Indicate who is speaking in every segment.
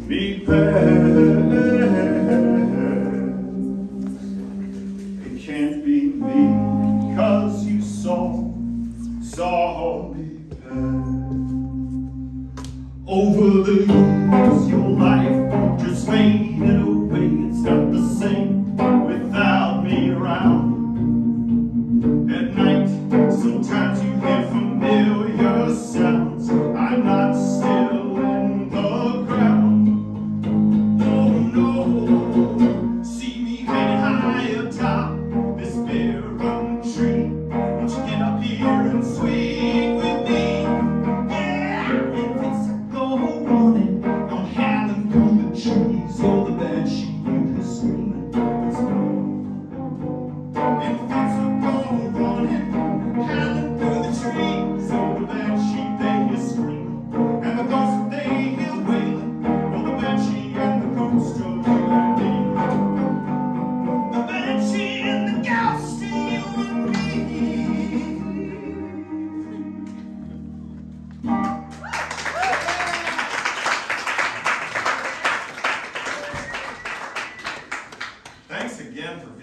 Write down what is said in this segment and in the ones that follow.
Speaker 1: Be bad. It can't be me, cause you saw, saw me bad. Over the years, your life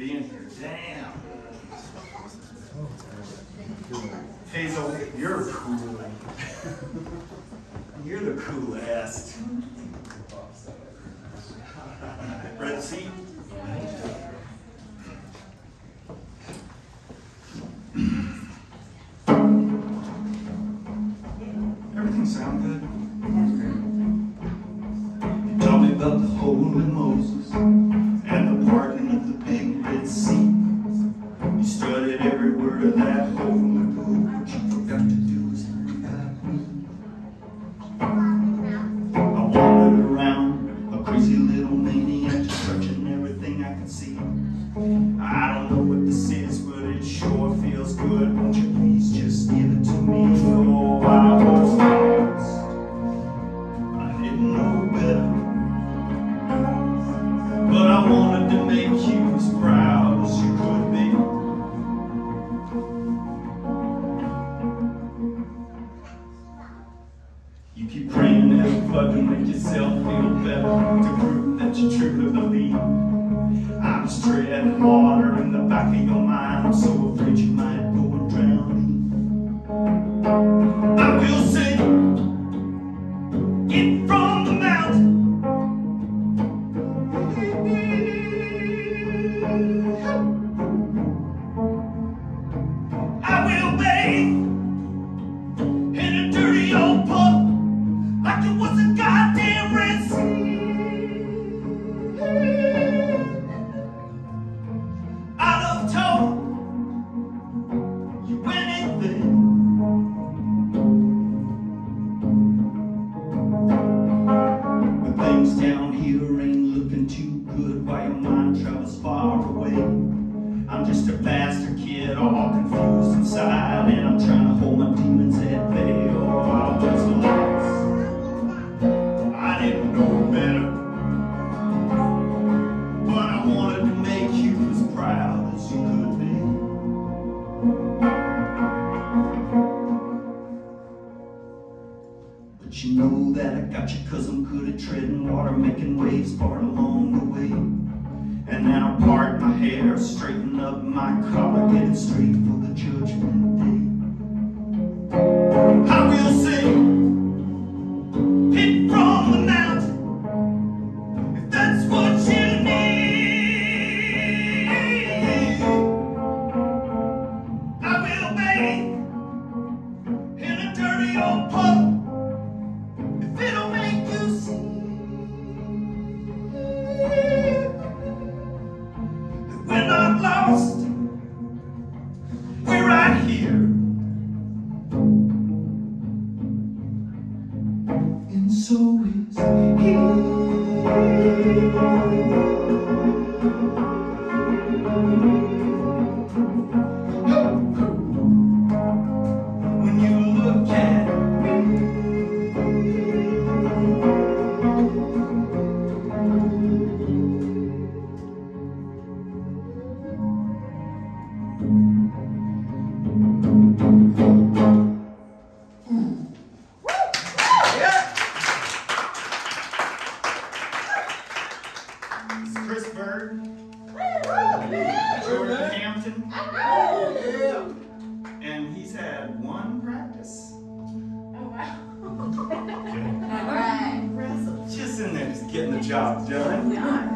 Speaker 1: here. Damn. Hazel, you're cool. you're the coolest. and more. treading water, making waves part along the way. And then I part my hair, straighten up my collar, get it straight
Speaker 2: for the
Speaker 3: judgment day. Job done.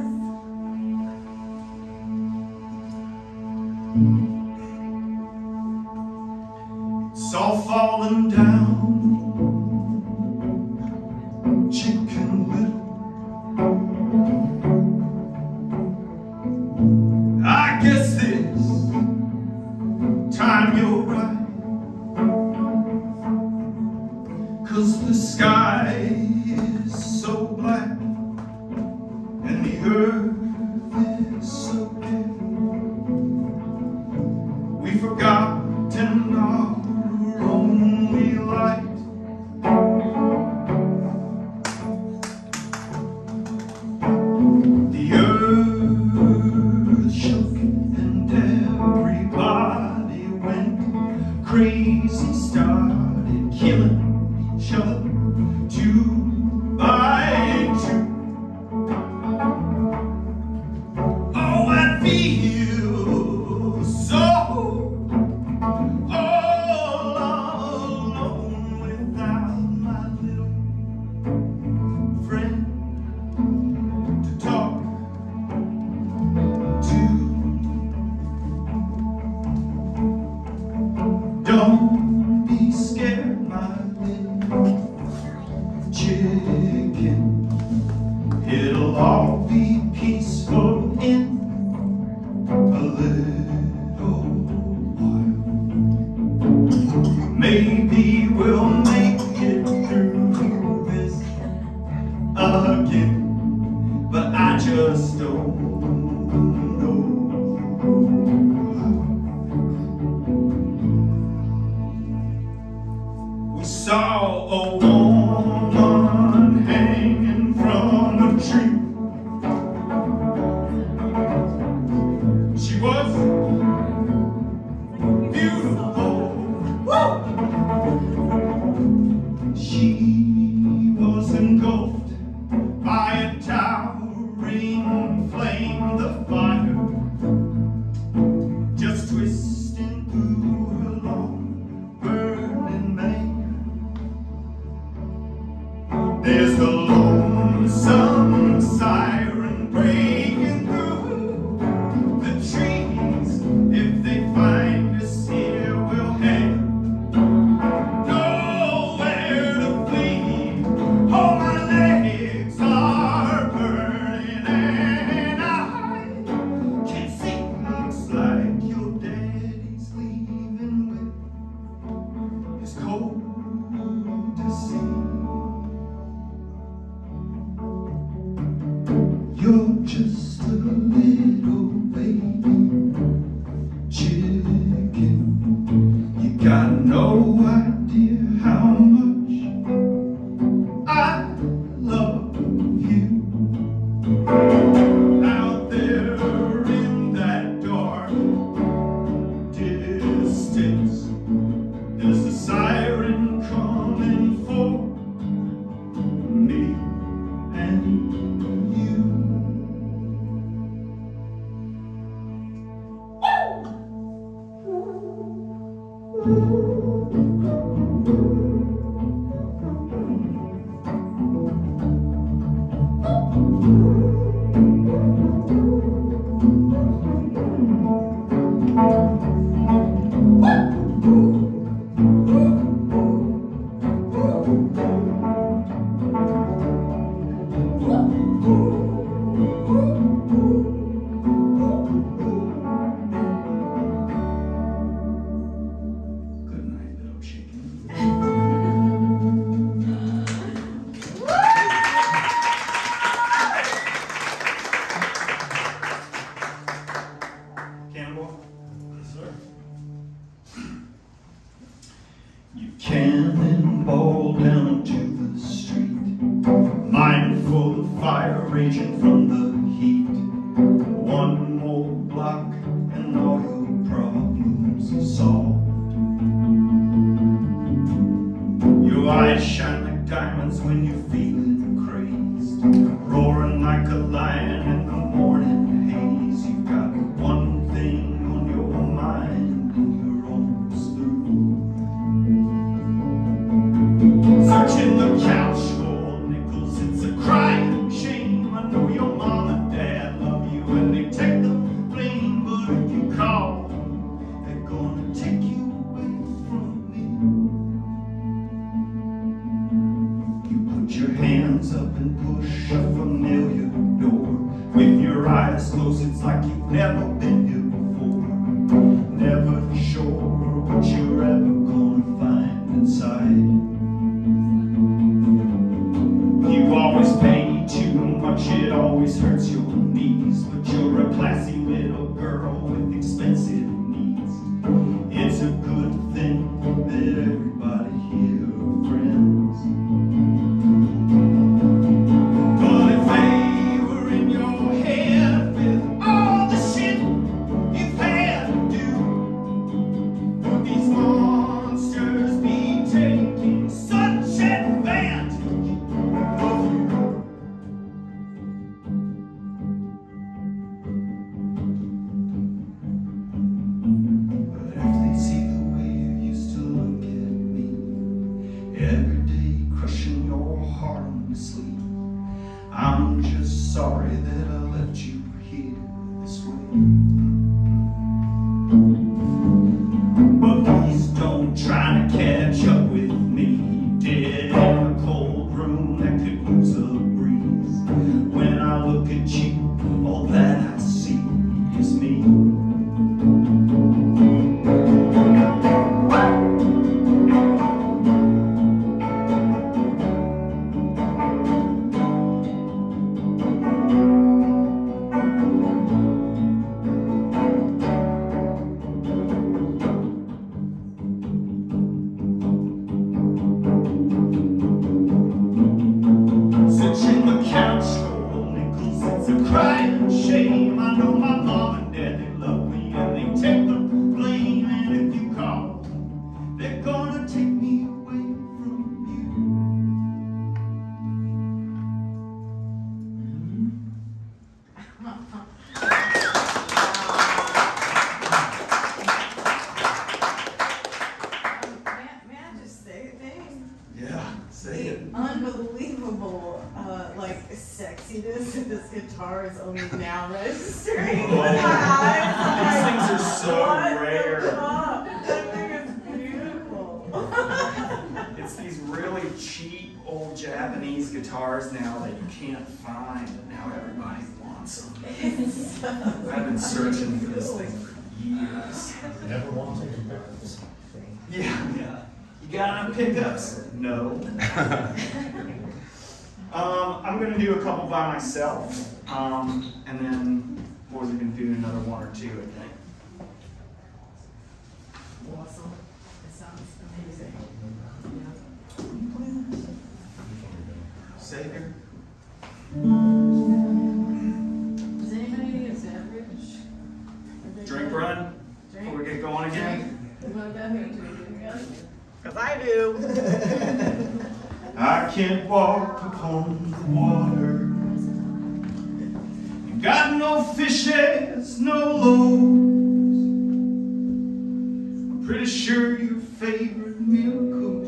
Speaker 3: now everybody wants them. I've been searching for this thing for years.
Speaker 4: Never wanted to pick.
Speaker 3: Yeah, yeah. You got any pickups? No. um, I'm going to do a couple by myself, um, and then boys are going to do another one or two, I think.
Speaker 2: Awesome. It sounds amazing. Yeah.
Speaker 3: Savior.
Speaker 2: Does anybody think it's?
Speaker 3: Drink run before we get going again? Because I do.
Speaker 1: I can't walk upon the water. You got no fishes, no loaves. I'm pretty sure your favorite miracle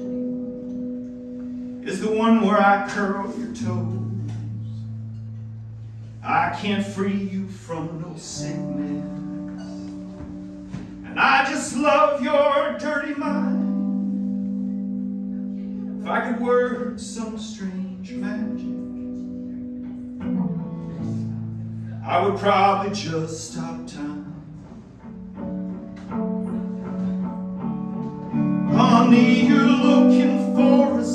Speaker 1: is the one where I curl your toes. I can't free you from no sickness. And I just love your dirty mind. If I could word some strange magic, I would probably just stop time. Honey, you're looking for a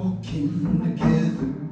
Speaker 1: walking together.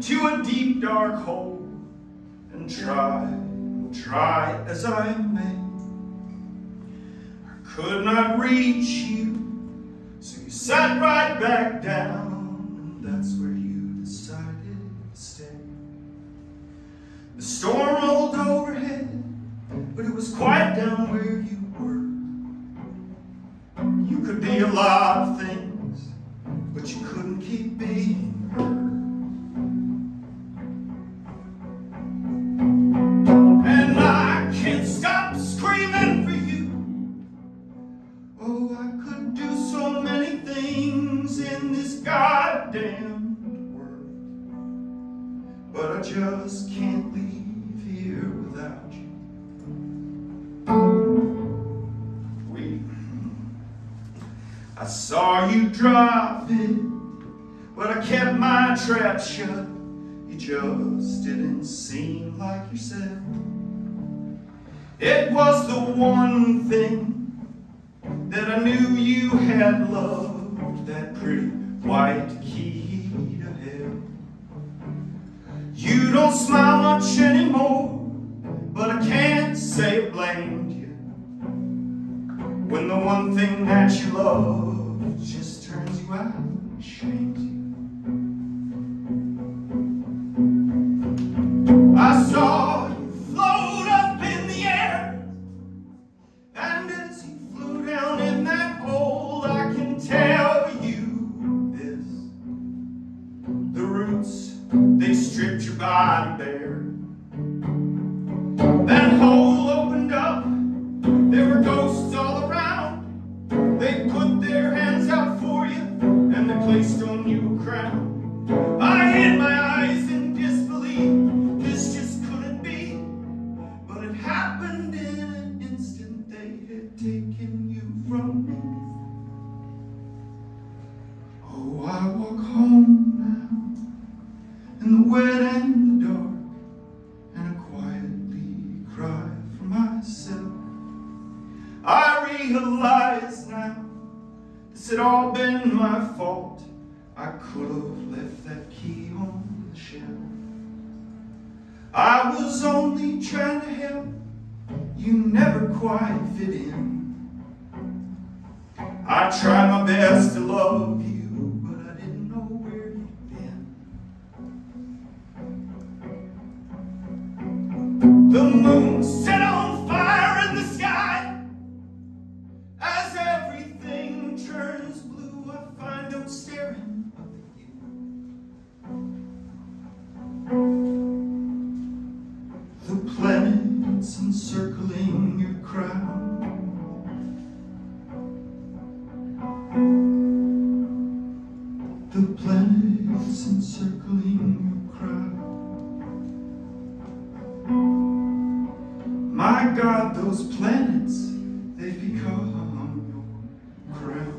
Speaker 1: into a deep dark hole and try, try as I may. I could not reach you, so you sat right back down and that's where you decided to stay. The storm rolled overhead, but it was quiet down where you were. You could be alive. in this goddamn world. But I just can't leave here without you. We, I saw you driving, but I kept my trap shut. You just didn't seem like yourself. It was the one thing that I knew you had loved pretty white key to hell. You don't smile much anymore, but I can't say I blamed you. When the one thing that you love just turns you out and shames you. All been my fault. I could have left that key on the shelf. I was only trying to help. You never quite fit in. I tried my best to love you, God, those planets, they've become your crown.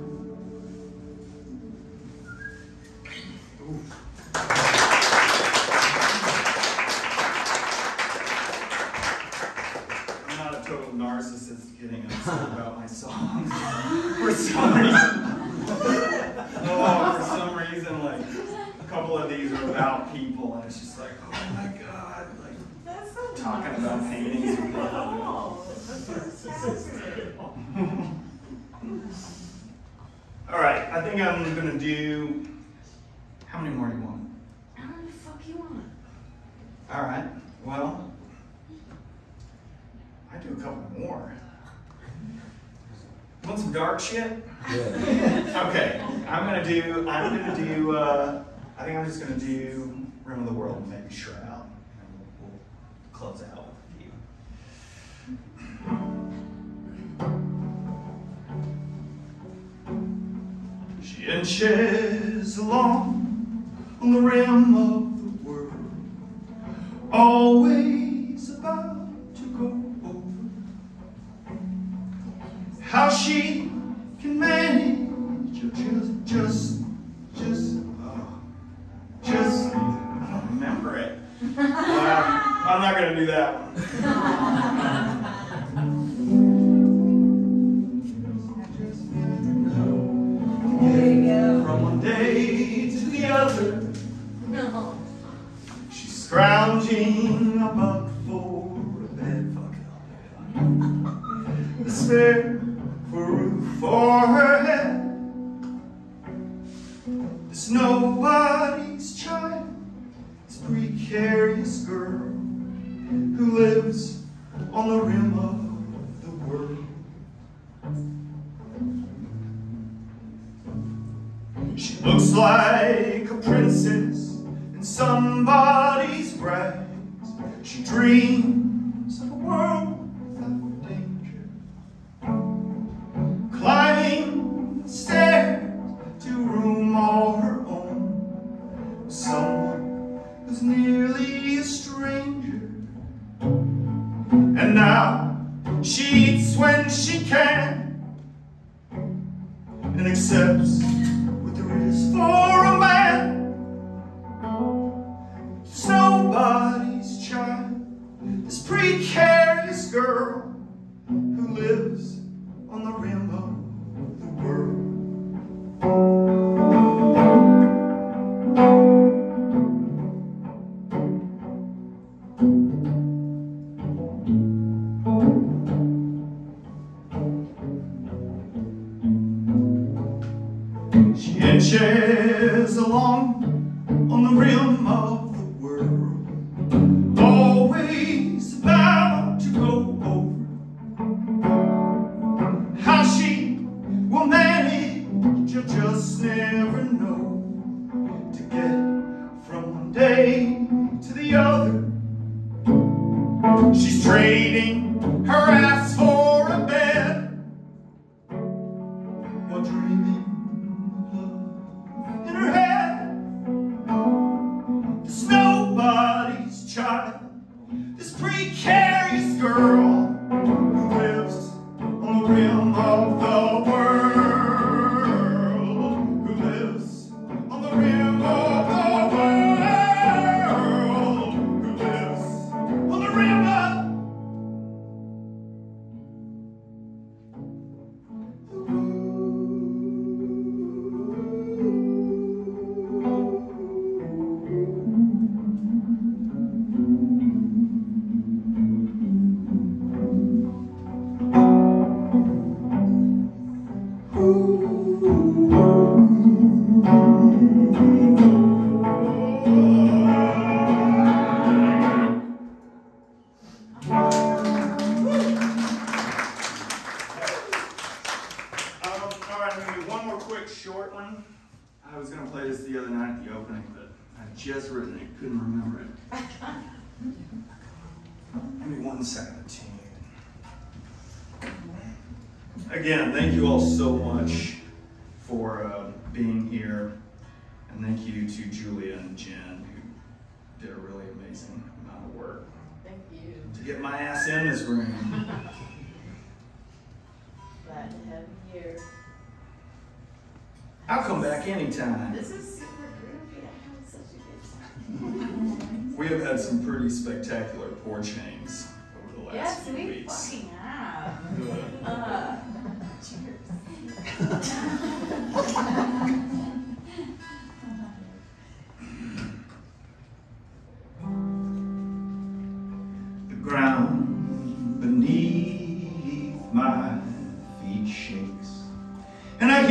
Speaker 1: I'm not a total narcissist getting upset about my songs. For some reason. Oh, for some reason, like a couple of these are about people, and it's just like, oh my god, like talking about paintings of people.
Speaker 2: That's fantastic.
Speaker 1: All right, I think I'm gonna do. How many more do you want?
Speaker 2: How many the fuck you want?
Speaker 1: All right, well, I do a couple more. Want some dark shit?
Speaker 4: Yeah.
Speaker 1: Okay, I'm gonna do. I'm gonna do. Uh, I think I'm just gonna do Rim of the World and maybe Shroud, and we'll, we'll close out with a few. She inches along on the rim of the world, always about to go over. How she can manage, just, just, just, uh, just, I don't remember it. Uh, I'm not gonna do that one. From one day to the other,
Speaker 2: No.
Speaker 1: she's scrounging about for a bed. Fuck Despair for a roof for her head. It's nobody's child, it's a precarious lives on the rim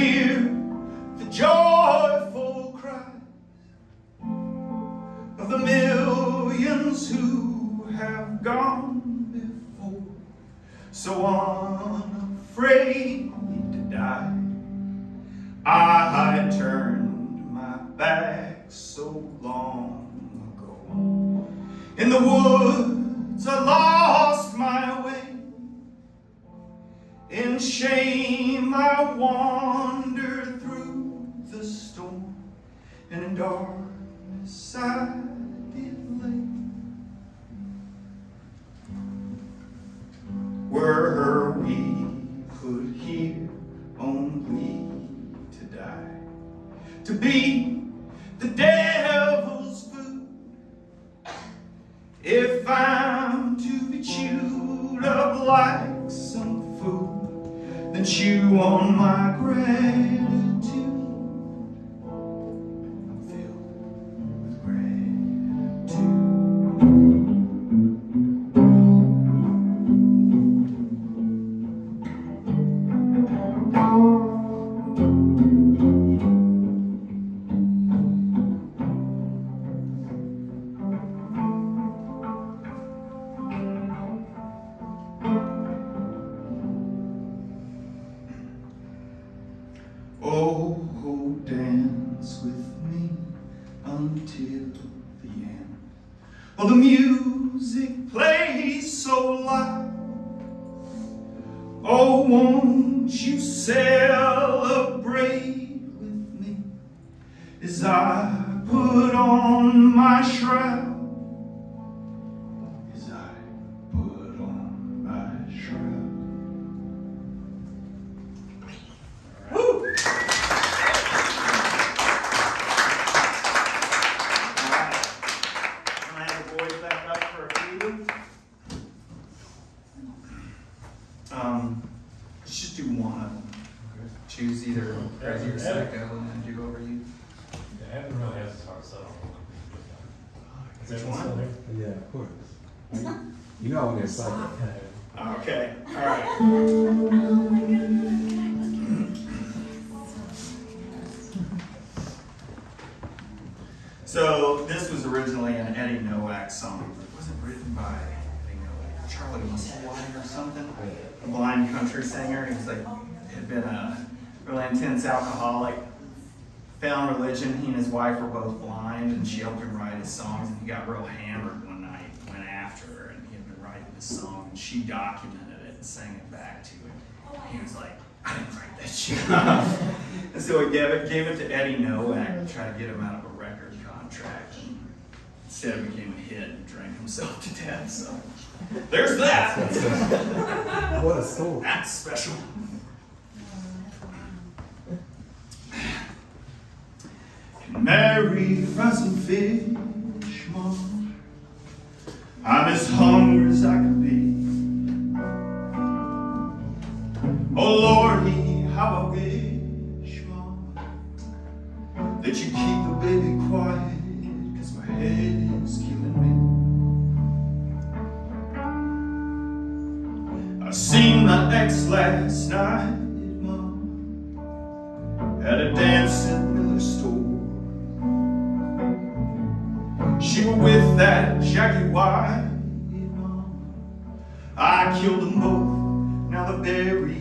Speaker 1: and and
Speaker 4: has his heart set on
Speaker 3: Which
Speaker 4: Evan
Speaker 3: one?
Speaker 5: Yeah, of course. You know I want to psycho.
Speaker 3: Okay, all right. So this was originally an Eddie Noack song. It wasn't written by Eddie Noack, Charlie Musselwhite or something, a blind country singer. He was like, had been a really intense alcoholic. Found religion. He and his wife were both blind, and she helped him write his songs. And he got real hammered one night. Went after her, and he had been writing this song, and she documented it and sang it back to him. He was like, I didn't write that shit. and so he gave it, gave it to Eddie Noack to try to get him out of a record contract. And instead, it became a hit and drank himself to death. So there's that.
Speaker 5: What a story.
Speaker 3: That's special.
Speaker 1: Mary frozen fish. I'm as hungry as I can be. Oh Lordy, how I wish, Mom, that you keep the baby quiet, cause my head is killing me. I seen my ex last night, Mom, at a dance that White. I killed them both, now they're buried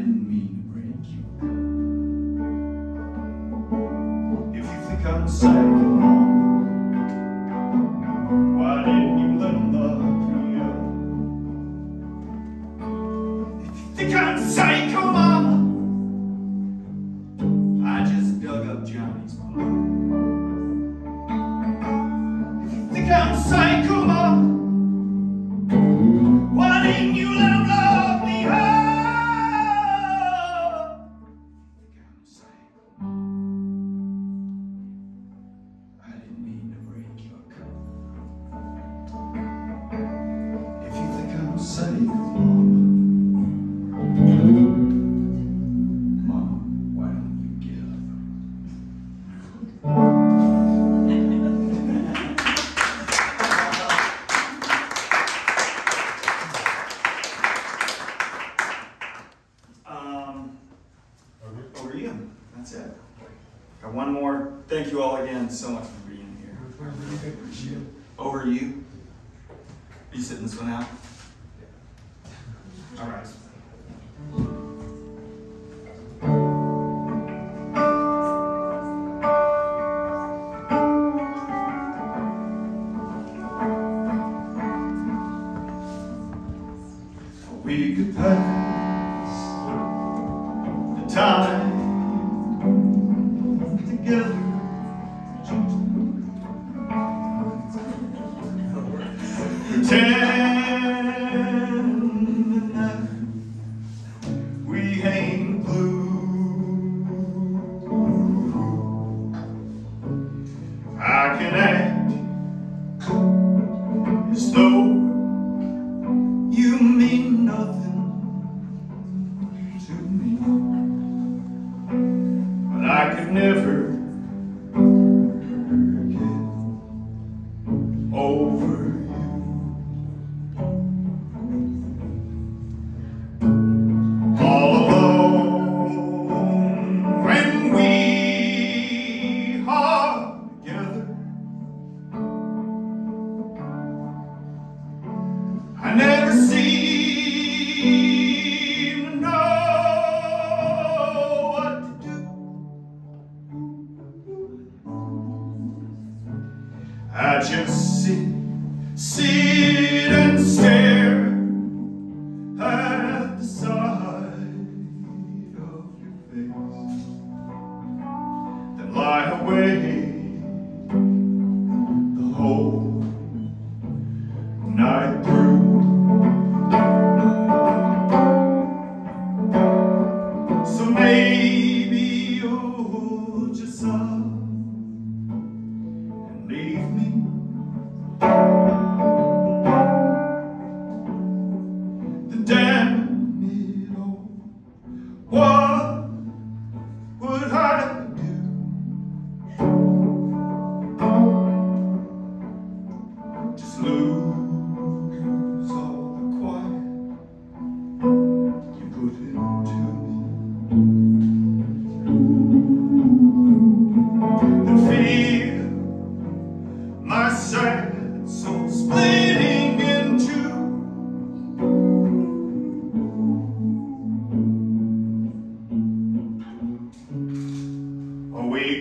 Speaker 1: didn't mean to break you. If you think I'm psycho,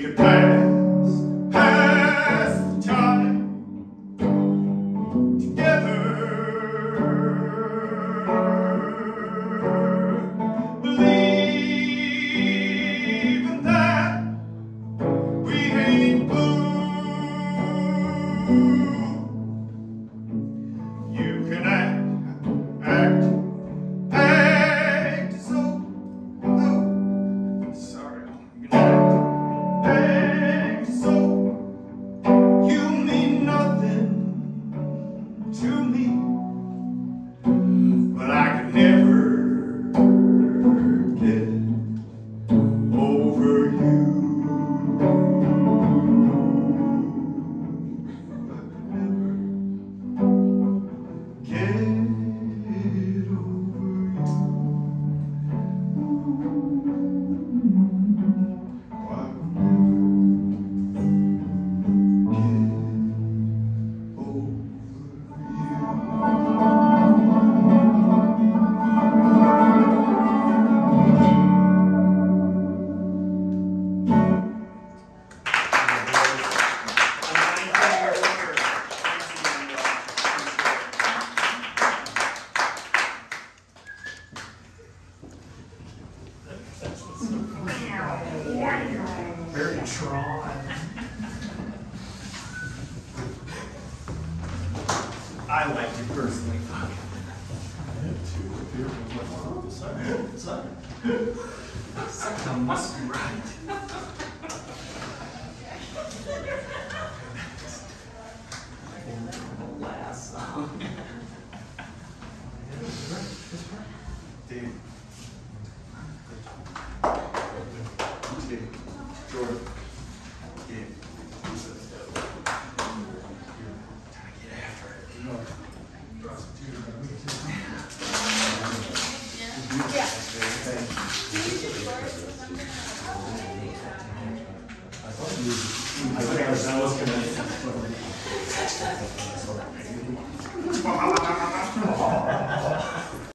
Speaker 1: could pass.